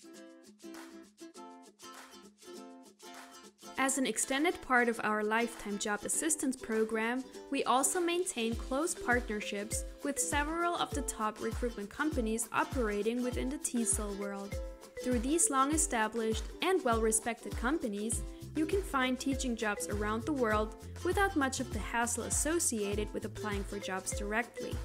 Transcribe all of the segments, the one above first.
thank you As an extended part of our Lifetime Job Assistance program, we also maintain close partnerships with several of the top recruitment companies operating within the TESOL world. Through these long established and well respected companies, you can find teaching jobs around the world without much of the hassle associated with applying for jobs directly.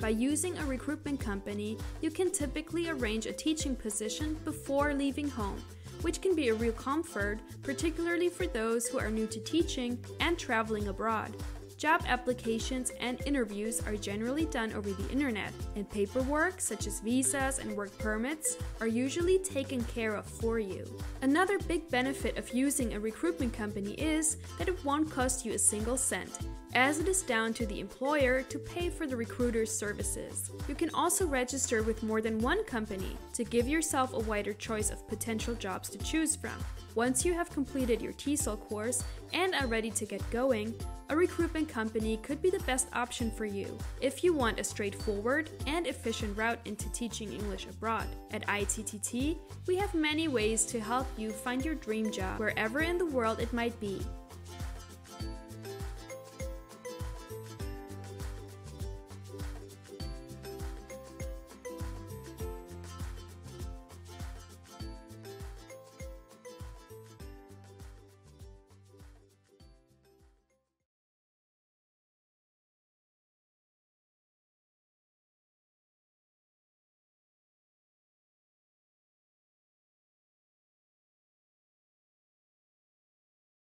By using a recruitment company, you can typically arrange a teaching position before leaving home which can be a real comfort, particularly for those who are new to teaching and traveling abroad. Job applications and interviews are generally done over the internet, and paperwork, such as visas and work permits, are usually taken care of for you. Another big benefit of using a recruitment company is that it won't cost you a single cent, as it is down to the employer to pay for the recruiter's services. You can also register with more than one company to give yourself a wider choice of potential jobs to choose from. Once you have completed your TESOL course and are ready to get going, a recruitment company could be the best option for you if you want a straightforward and efficient route into teaching English abroad. At ITTT, we have many ways to help you find your dream job wherever in the world it might be.